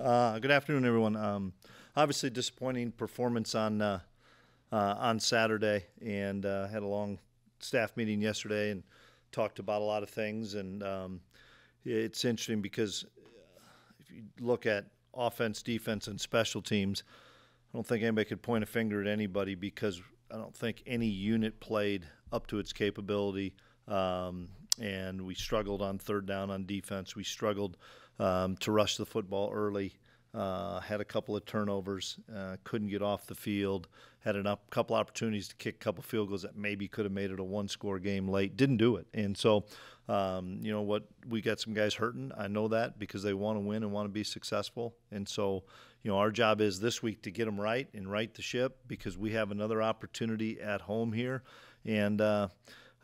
Uh, good afternoon, everyone. Um, obviously, disappointing performance on uh, uh, on Saturday, and uh, had a long staff meeting yesterday and talked about a lot of things. And um, it's interesting because if you look at offense, defense, and special teams, I don't think anybody could point a finger at anybody because I don't think any unit played up to its capability. Um, and we struggled on third down on defense. We struggled um, to rush the football early. Uh, had a couple of turnovers, uh, couldn't get off the field. Had a up, couple opportunities to kick a couple field goals that maybe could have made it a one-score game late. Didn't do it, and so um, you know what? We got some guys hurting. I know that because they want to win and want to be successful, and so you know our job is this week to get them right and right the ship because we have another opportunity at home here, and. Uh,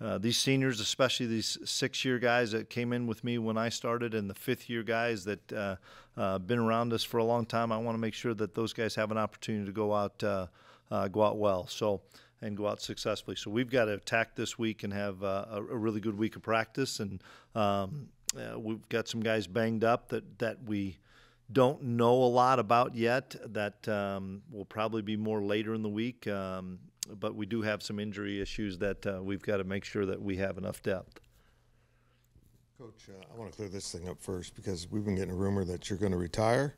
uh, these seniors, especially these six-year guys that came in with me when I started, and the fifth-year guys that uh, uh, been around us for a long time, I want to make sure that those guys have an opportunity to go out, uh, uh, go out well. So and go out successfully. So we've got to attack this week and have uh, a, a, really good week of practice. And um, we've got some guys banged up that that we don't know a lot about yet. That um, will probably be more later in the week. Um, but we do have some injury issues that uh, we've got to make sure that we have enough depth. Coach, uh, I want to clear this thing up first because we've been getting a rumor that you're going to retire.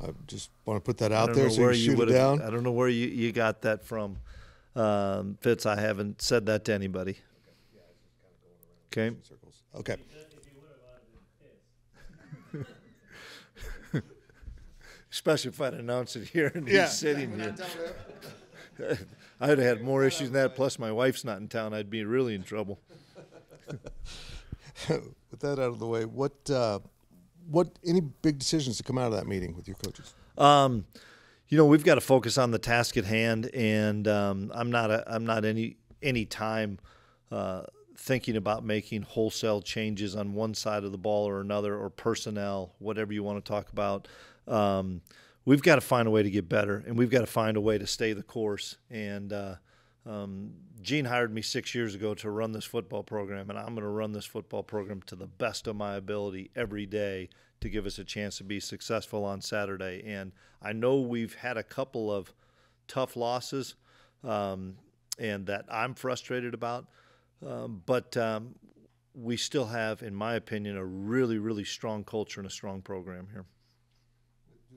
I just want to put that out there so you shoot it down. I don't know where you, you got that from, um, Fitz. I haven't said that to anybody. Okay. Okay. Especially if I'd announced it here and yeah. he's sitting here. I'd have had more issues than that. Plus, my wife's not in town. I'd be really in trouble. with that out of the way, what uh, what any big decisions to come out of that meeting with your coaches? Um, you know, we've got to focus on the task at hand, and um, I'm not a, I'm not any any time uh, thinking about making wholesale changes on one side of the ball or another, or personnel, whatever you want to talk about. Um, we've got to find a way to get better, and we've got to find a way to stay the course. And uh, um, Gene hired me six years ago to run this football program, and I'm going to run this football program to the best of my ability every day to give us a chance to be successful on Saturday. And I know we've had a couple of tough losses, um, and that I'm frustrated about. Um, but um, we still have, in my opinion, a really, really strong culture and a strong program here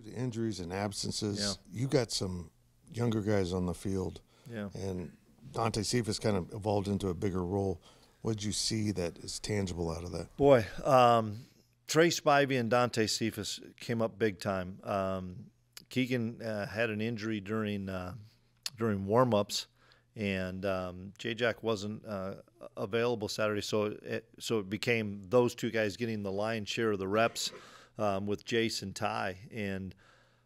due to injuries and absences, yeah. you got some younger guys on the field. Yeah. And Dante Cephas kind of evolved into a bigger role. What did you see that is tangible out of that? Boy, um, Trey Spivey and Dante Cephas came up big time. Um, Keagan uh, had an injury during uh, during warmups, and um, J Jack wasn't uh, available Saturday, so it, so it became those two guys getting the lion's share of the reps um, with Jason Ty. And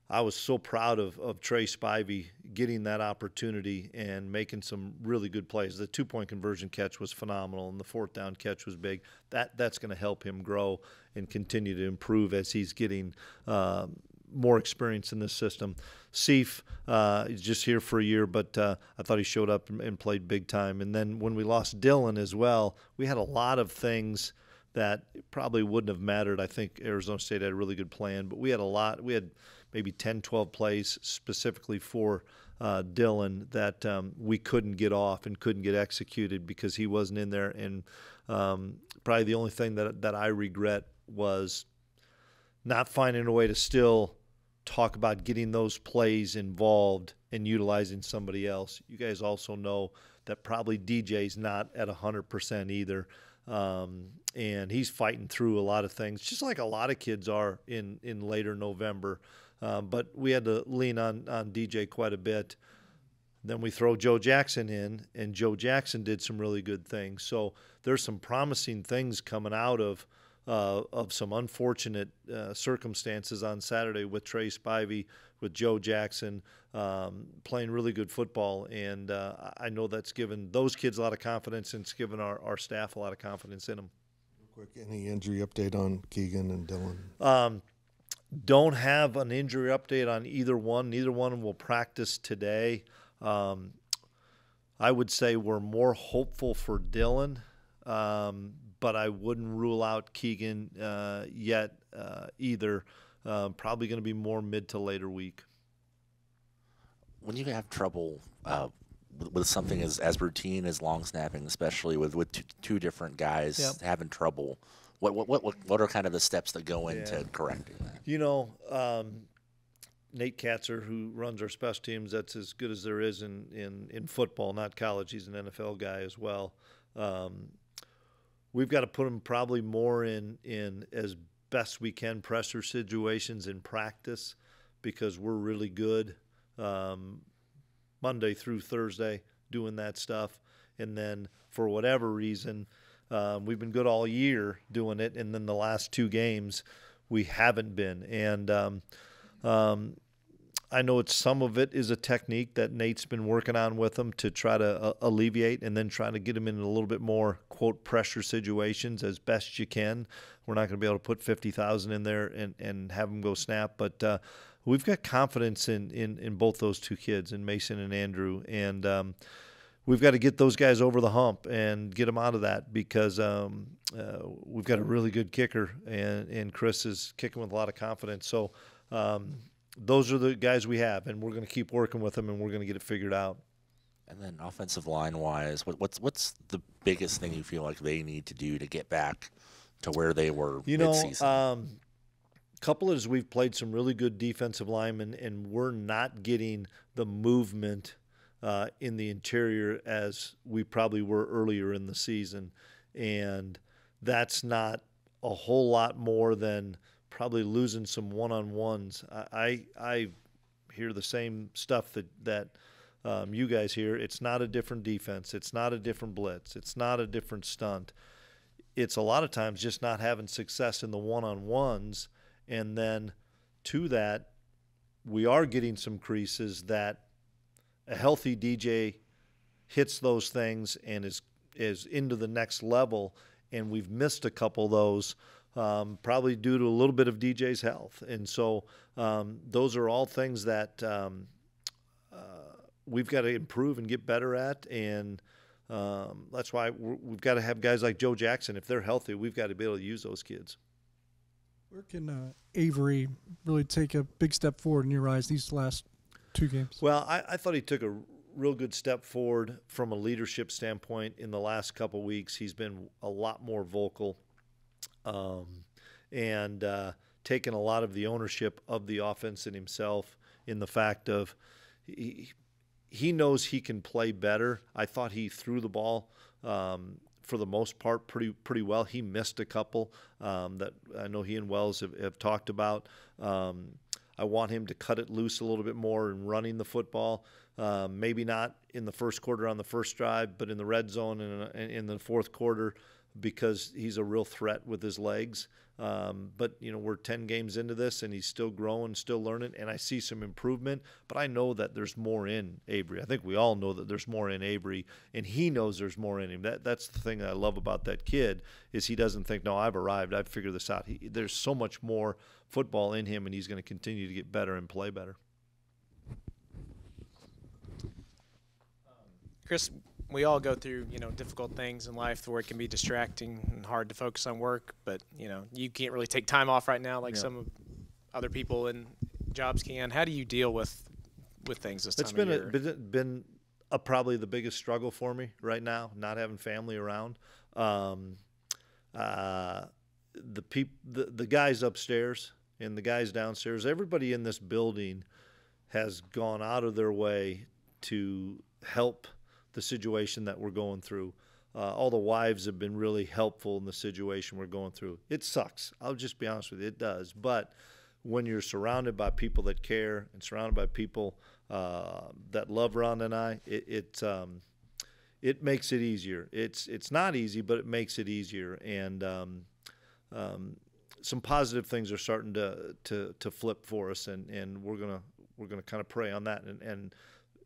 I was so proud of, of Trey Spivey getting that opportunity and making some really good plays. The two point conversion catch was phenomenal, and the fourth down catch was big. That that's going to help him grow and continue to improve as he's getting um, more experience in this system. Seif uh, is just here for a year, but uh, I thought he showed up and, and, played big time. And then when we lost Dylan as well, we had a lot of things that probably wouldn't have mattered. I think Arizona State had a really good plan, but we had a lot. We had maybe 10, 12 plays specifically for uh, Dylan that um, we couldn't get off and couldn't get executed because he wasn't in there. And um, probably the only thing that that I regret was not finding a way to still talk about getting those plays involved and utilizing somebody else. You guys also know that probably DJ's not at 100% either. Um, and he's fighting through a lot of things, just like a lot of kids are in in later November. Um, but we had to lean on on DJ quite a bit. Then we throw Joe Jackson in, and Joe Jackson did some really good things. So there's some promising things coming out of uh, of some unfortunate uh, circumstances on Saturday with Trey Spivey, with Joe Jackson um, playing really good football, and uh, I know that's given those kids a lot of confidence, and it's given our, our staff a lot of confidence in them. Real quick, any injury update on Keagan and Dylan? Um, don't have an injury update on either one. Neither one will practice today. Um, I would say we're more hopeful for Dylan, um, but I wouldn't rule out Keagan uh, yet uh, either. Uh, probably going to be more mid to later week. When you have trouble uh, with, with, something as, as routine as long snapping, especially with, with two, two different guys yep. having trouble, what, what, what, what are kind of the steps that go into yeah. correcting that? You know, um, Nate Kaczor, who runs our special teams, that's as good as there is in, in, in football, not college. He's an NFL guy as well. Um, we've got to put him probably more in, in as best we can pressure situations in practice because we're really good um, Monday through Thursday doing that stuff. And then for whatever reason, um, we've been good all year doing it. And then the last two games, we haven't been. And um, um, I know it's some of it is a technique that Nate's been working on with them to try to uh, alleviate and then trying to get them in a little bit more quote pressure situations as best you can. We're not going to be able to put 50,000 in there and, and have them go snap, but uh, we've got confidence in, in, in both those two kids, in Mason and Andrew. And um, we've got to get those guys over the hump and get them out of that because um, uh, we've got a really good kicker, and, and Chris is kicking with a lot of confidence. So, um, those are the guys we have, and we're going to keep working with them, and we're going to get it figured out. And then offensive line wise, what, what's what's the biggest thing you feel like they need to do to get back to where they were? You know, um, couple is we've played some really good defensive linemen, and we're not getting the movement uh, in the interior as we probably were earlier in the season, and that's not a whole lot more than probably losing some one on ones. I, I hear the same stuff that that um, you guys hear. It's not a different defense. It's not a different blitz. It's not a different stunt. It's a lot of times just not having success in the one on ones, and then to that, we are getting some creases that a healthy DJ hits those things and is is into the next level, and we've missed a couple of those um, probably due to a little bit of DJ's health. And so um, those are all things that um, uh, we've got to improve and get better at. And um, that's why we've got to have guys like Joe Jackson. If they're healthy, we've got to be able to use those kids. Where can uh, Avery really take a big step forward in your eyes these last two games? Well, I, I thought he took a real good step forward from a leadership standpoint in the last couple weeks. He's been a lot more vocal um, and uh, taken a lot of the ownership of the offense in himself in the fact of he, he knows he can play better. I thought he threw the ball um, for the most part pretty pretty well. He missed a couple um, that I know he and Wells have, have talked about. Um, I want him to cut it loose a little bit more in running the football. Um, maybe not in the first quarter on the first drive, but in the red zone and in the fourth quarter because he's a real threat with his legs. Um, but you know we're 10 games into this and he's still growing, still learning, and I see some improvement. But I know that there's more in Avery. I think we all know that there's more in Avery, and he knows there's more in him. That that's the thing that I love about that kid is he doesn't think, no, I've arrived, I've figured this out. He, there's so much more football in him, and he's going to continue to get better and play better. Chris, we all go through you know difficult things in life where it can be distracting and hard to focus on work but you know you can't really take time off right now like yeah. some other people in jobs can how do you deal with with things this it's time been of year? A, been, been a, probably the biggest struggle for me right now not having family around um, uh, the peop, the, the guys upstairs and the guys downstairs everybody in this building has gone out of their way to help – the situation that we're going through. Uh, all the wives have been really helpful in the situation we're going through. It sucks. I'll just be honest with you, it does. But when you're surrounded by people that care and surrounded by people uh, that love Ron and I, it it, um, it makes it easier. It's it's not easy, but it makes it easier. And um, um, some positive things are starting to to, to flip for us, and, and we're gonna we're gonna kind of pray on that and, and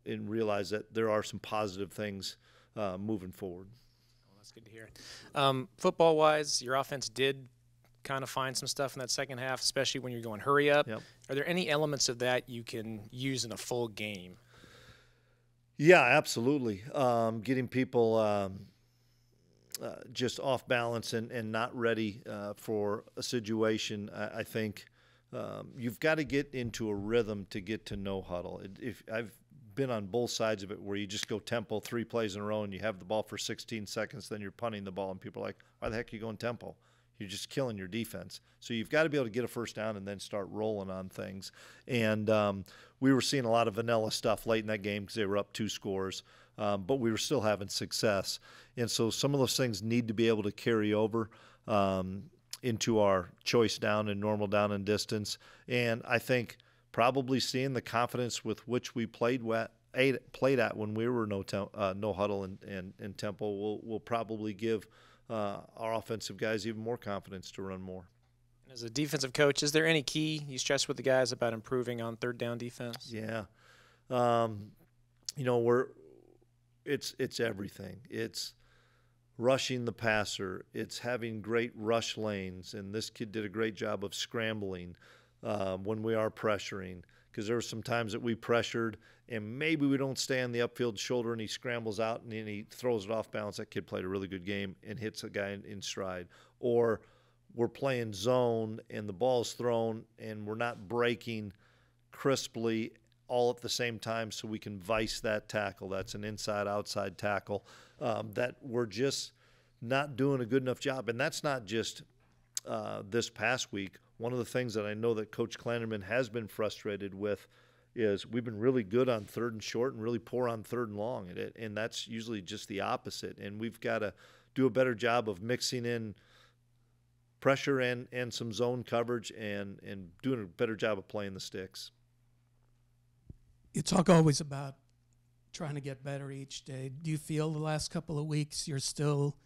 and realize that there are some positive things uh, moving forward. Well, that's good to hear. Um, football wise, your offense did kind of find some stuff in that second half, especially when you're going hurry up. Yep. Are there any elements of that you can use in a full game? Yeah, absolutely. Um, getting people um, uh, just off balance and, and not ready uh, for a situation, I, I think um, you've got to get into a rhythm to get to no huddle. If I've been on both sides of it where you just go tempo three plays in a row and you have the ball for 16 seconds, then you're punting the ball, and people are like, why the heck are you going tempo? You're just killing your defense. So you've got to be able to get a first down and then start rolling on things. And um, we were seeing a lot of vanilla stuff late in that game because they were up two scores, um, but we were still having success. And so some of those things need to be able to carry over. Um, into our choice down and normal down and distance. And I think probably seeing the confidence with which we played wet, played at when we were no uh, no huddle and, and, and tempo will will probably give uh, our offensive guys even more confidence to run more. As a defensive coach, is there any key you stress with the guys about improving on third down defense? Yeah, um, you know we're it's it's everything. It's rushing the passer. It's having great rush lanes, and this kid did a great job of scrambling um, when we are pressuring. Because there were some times that we pressured, and maybe we don't stay on the upfield shoulder, and he scrambles out and then he throws it off balance. That kid played a really good game and hits a guy in, in stride. Or we're playing zone, and the ball's thrown, and we're not breaking crisply all at the same time so we can vice that tackle. That's an inside outside tackle um, that we're just not doing a good enough job. And that's not just uh, this past week. One of the things that I know that Coach Klanderman has been frustrated with is we've been really good on third and short and really poor on third and long. And, it, and that's usually just the opposite. And we've got to do a better job of mixing in pressure and, and some zone coverage and, and doing a better job of playing the sticks. You talk always about trying to get better each day. Do you feel the last couple of weeks you're still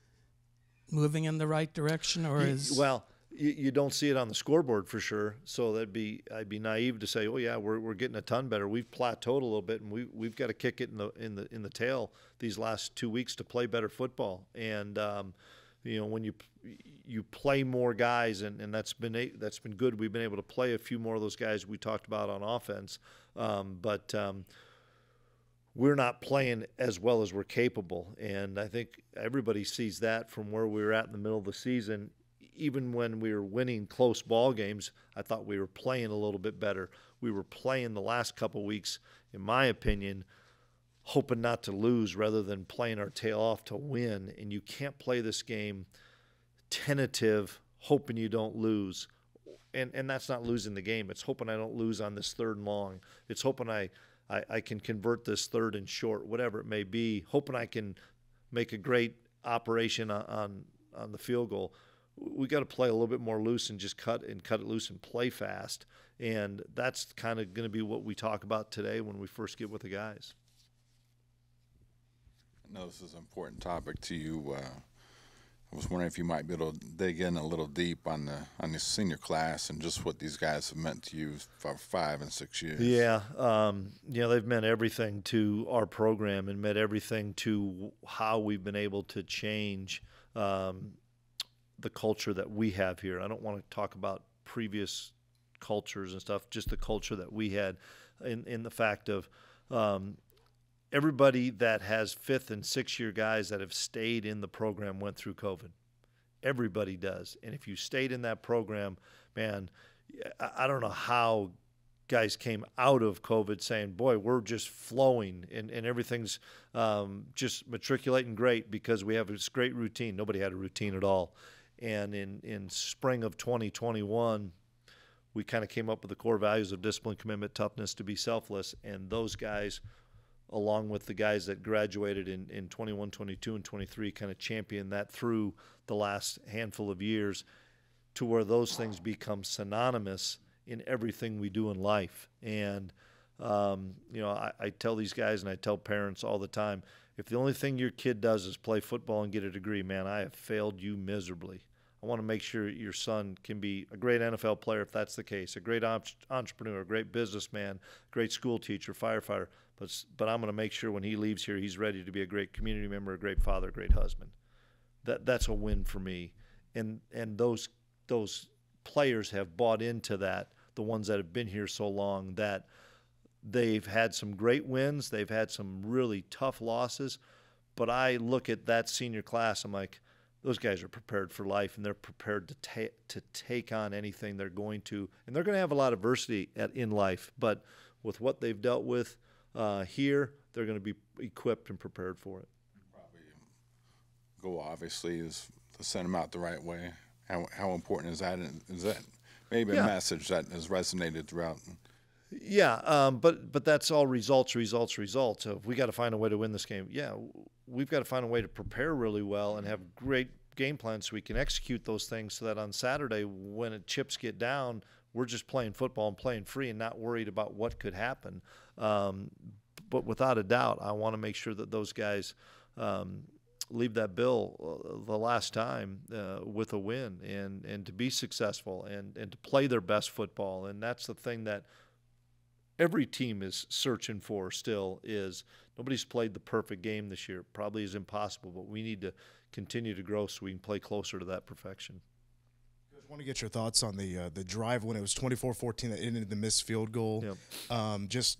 moving in the right direction, or is well? You, you don't see it on the scoreboard for sure. So that'd be I'd be naive to say, oh yeah, we're, we're getting a ton better. We've plateaued a little bit, and we we've got to kick it in the in the in the tail these last two weeks to play better football. And um, you know when you you play more guys, and, and that's been a, that's been good. We've been able to play a few more of those guys we talked about on offense, um, but. Um, we're not playing as well as we're capable. And I think everybody sees that from where we were at in the middle of the season. Even when we were winning close ball games, I thought we were playing a little bit better. We were playing the last couple weeks, in my opinion, hoping not to lose rather than playing our tail off to win. And you can't play this game tentative, hoping you don't lose. And and that's not losing the game. It's hoping I don't lose on this third and long. It's hoping I I, I can convert this third and short, whatever it may be, hoping I can make a great operation on, on, on the field goal. We got to play a little bit more loose and just cut and cut it loose and play fast. And that's kind of going to be what we talk about today when we first get with the guys. I know this is an important topic to you. Uh, I was wondering if you might be able to dig in a little deep on the on the senior class and just what these guys have meant to you for five and six years. Yeah, um, you know they've meant everything to our program and meant everything to how we've been able to change um, the culture that we have here. I don't want to talk about previous cultures and stuff, just the culture that we had in in the fact of. Um, everybody that has fifth and sixth year guys that have stayed in the program went through COVID. Everybody does. And if you stayed in that program, man, I don't know how guys came out of COVID saying, boy, we're just flowing and, and everything's um, just matriculating great because we have this great routine. Nobody had a routine at all. And in, in spring of 2021, we kind of came up with the core values of discipline, commitment, toughness, to be selfless. And those guys – along with the guys that graduated in, in 21, 22, and 23, kind of championed that through the last handful of years to where those things become synonymous in everything we do in life. And, um, you know, I, I tell these guys and I tell parents all the time if the only thing your kid does is play football and get a degree, man, I have failed you miserably. I want to make sure your son can be a great NFL player if that's the case, a great entrepreneur, a great businessman, great school teacher, firefighter but but I'm going to make sure when he leaves here, he's ready to be a great community member, a great father, a great husband. That that's a win for me, and and those those players have bought into that. The ones that have been here so long that they've had some great wins, they've had some really tough losses, but I look at that senior class, I'm like, those guys are prepared for life and they're prepared to take to take on anything they're going to, and they're going to have a lot of adversity at, in life. But with what they've dealt with uh, here, they're going to be equipped and prepared for it. Probably goal obviously is to send them out the right way. How how important is that? Is that maybe yeah. a message that has resonated throughout? Yeah, um, but but that's all results, results, results. So if we got to find a way to win this game, yeah, we've got to find a way to prepare really well and have great game plans so we can execute those things so that on Saturday when it chips get down, we're just playing football and playing free and not worried about what could happen. Um, but without a doubt, I want to make sure that those guys um, leave that bill uh, the last time uh, with a win and, and to be successful and, and to play their best football. And that's the thing that every team is searching for still is nobody's played the perfect game this year. Probably is impossible, but we need to continue to grow so we can play closer to that perfection. I want to get your thoughts on the uh, the drive when it was 24-14 that ended the missed field goal. Yep. Um, just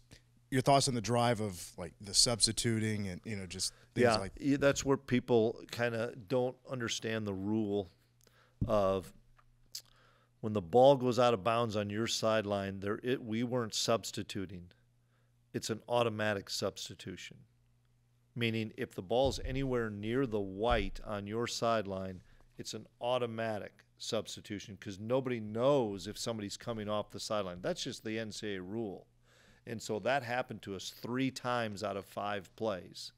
your thoughts on the drive of like the substituting and you know just yeah, like that's where people kind of don't understand the rule of when the ball goes out of bounds on your sideline. There, it, we weren't substituting; it's an automatic substitution, meaning if the ball's anywhere near the white on your sideline, it's an automatic substitution because nobody knows if somebody's coming off the sideline. That's just the NCAA rule. And so that happened to us three times out of five plays.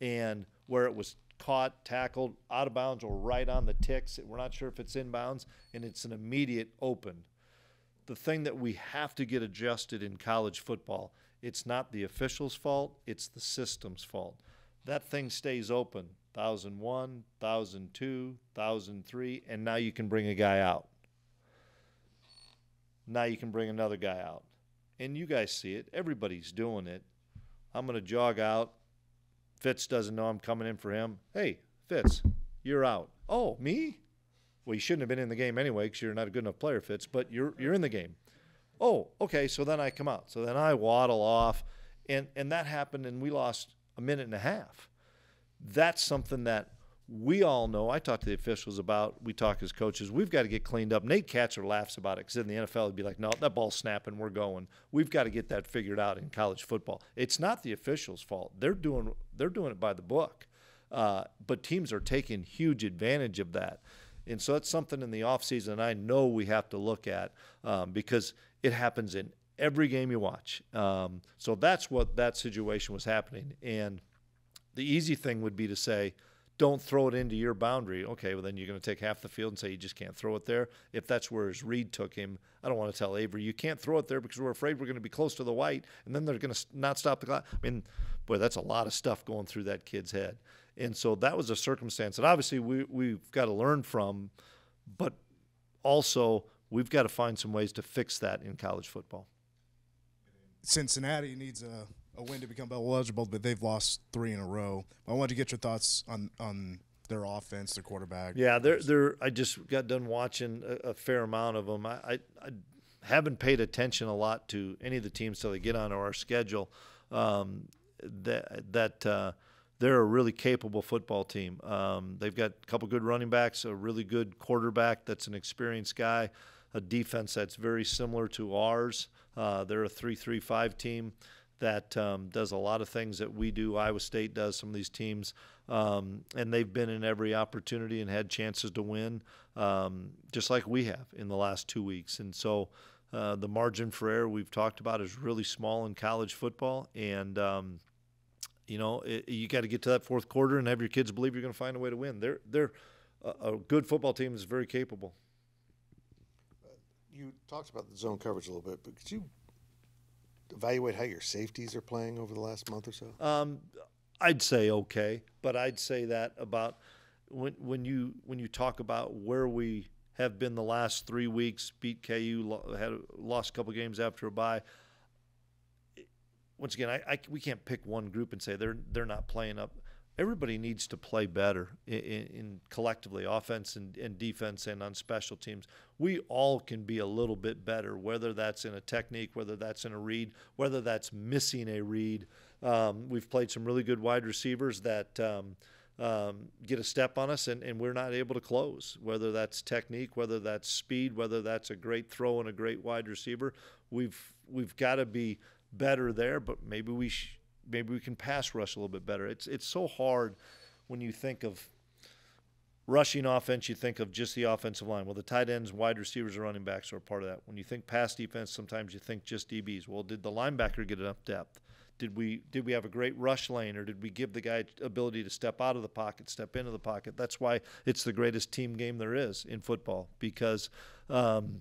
And where it was caught, tackled, out of bounds, or right on the ticks, we're not sure if it's in bounds, and it's an immediate open. The thing that we have to get adjusted in college football, it's not the official's fault, it's the system's fault. That thing stays open 1001, 1002, 1003, and now you can bring a guy out. Now you can bring another guy out. And you guys see it. Everybody's doing it. I'm going to jog out. Fitz doesn't know I'm coming in for him. Hey, Fitz, you're out. Oh, me? Well, you shouldn't have been in the game anyway because you're not a good enough player, Fitz, but you're, you're in the game. Oh, okay, so then I come out. So then I waddle off. And, and that happened, and we lost a minute and a half that's something that we all know. I talk to the officials about. We talk as coaches. We've got to get cleaned up. Nate Kaczor laughs about it because in the NFL he'd be like, "No, that ball's snapping. We're going." We've got to get that figured out in college football. It's not the officials' fault. They're doing they're doing it by the book, uh, but teams are taking huge advantage of that. And so that's something in the offseason I know we have to look at um, because it happens in every game you watch. Um, so that's what that situation was happening. And the easy thing would be to say, don't throw it into your boundary. Okay, well, then you're going to take half the field and say you just can't throw it there. If that's where his read took him, I don't want to tell Avery, you can't throw it there because we're afraid we're going to be close to the white, and then they're going to not stop the clock. I mean, boy, that's a lot of stuff going through that kid's head. And so that was a circumstance that obviously we, we've got to learn from, but also we've got to find some ways to fix that in college football. Cincinnati needs a a win to become bowl eligible, but they've lost three in a row. I wanted to get your thoughts on on their offense, their quarterback. Yeah, they're they're. I just got done watching a, a fair amount of them. I, I, I haven't paid attention a lot to any of the teams till they get onto our schedule. Um, that that uh, they're a really capable football team. Um, they've got a couple good running backs, a really good quarterback that's an experienced guy, a defense that's very similar to ours. Uh, they're a three-three-five team that um, does a lot of things that we do. Iowa State does some of these teams, um, and they've been in every opportunity and had chances to win, um, just like we have in the last two weeks. And so, uh, the margin for error we've talked about is really small in college football, and um, you know it, you got to get to that fourth quarter and have your kids believe you're going to find a way to win. They're they're a, a good football team is very capable. You talked about the zone coverage a little bit, but could you evaluate how your safeties are playing over the last month or so? Um, I'd say okay, but I'd say that about when when you when you talk about where we have been the last three weeks, beat KU, had lost a couple games after a bye. Once again, I, I, we can't pick one group and say they're they're not playing up. Everybody needs to play better in, in, collectively, offense and, and defense, and on special teams we all can be a little bit better, whether that's in a technique, whether that's in a read, whether that's missing a read. Um, we've played some really good wide receivers that um, um, get a step on us and, and we're not able to close, whether that's technique, whether that's speed, whether that's a great throw and a great wide receiver. We've we've got to be better there, but maybe we sh- maybe we can pass rush a little bit better. It's it's so hard when you think of rushing offense, you think of just the offensive line. Well, the tight ends, wide receivers, and running backs are a part of that. When you think pass defense, sometimes you think just DBs. Well, did the linebacker get enough depth? Did we did we have a great rush lane, or did we give the guy ability to step out of the pocket, step into the pocket? That's why it's the greatest team game there is in football because um,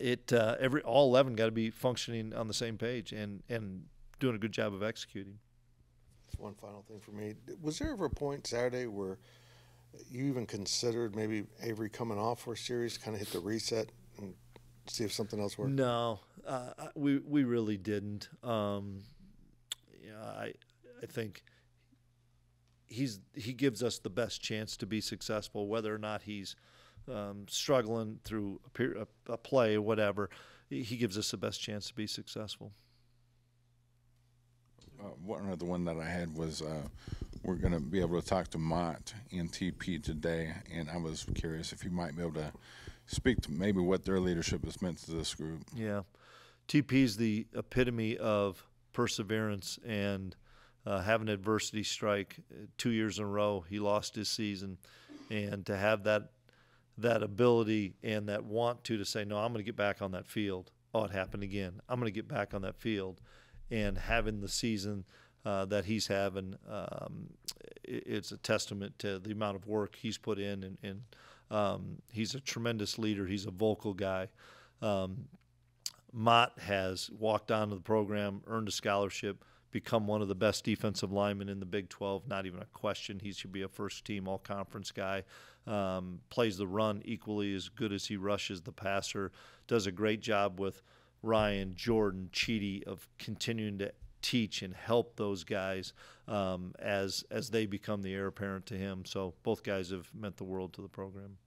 it uh, every all eleven got to be functioning on the same page and and doing a good job of executing. One final thing for me: was there ever a point Saturday where you even considered maybe Avery coming off for a series, kind of hit the reset and see if something else worked? No, uh, we we really didn't. Um, I I think he's he gives us the best chance to be successful, whether or not he's um, struggling through a, a, a play or whatever. He gives us the best chance to be successful. Uh, one other one that I had was uh, we're going to be able to talk to Mott and TP today, and I was curious if you might be able to speak to maybe what their leadership has meant to this group. Yeah, TP is the epitome of perseverance and uh, having adversity strike uh, two years in a row. He lost his season, and to have that that ability and that want to to say, no, I'm going to get back on that field. Oh, it happened again. I'm going to get back on that field, and having the season uh, that he's having, um, it's a testament to the amount of work he's put in, and, and um, he's a tremendous leader. He's a vocal guy. Um, Mott has walked onto the program, earned a scholarship, become one of the best defensive linemen in the Big 12. Not even a question. He should be a first team all conference guy. Um, plays the run equally as good as he rushes the passer. Does a great job with Ryan, Jordan, Cheaty of continuing to teach and help those guys um, as as they become the heir apparent to him. So both guys have meant the world to the program.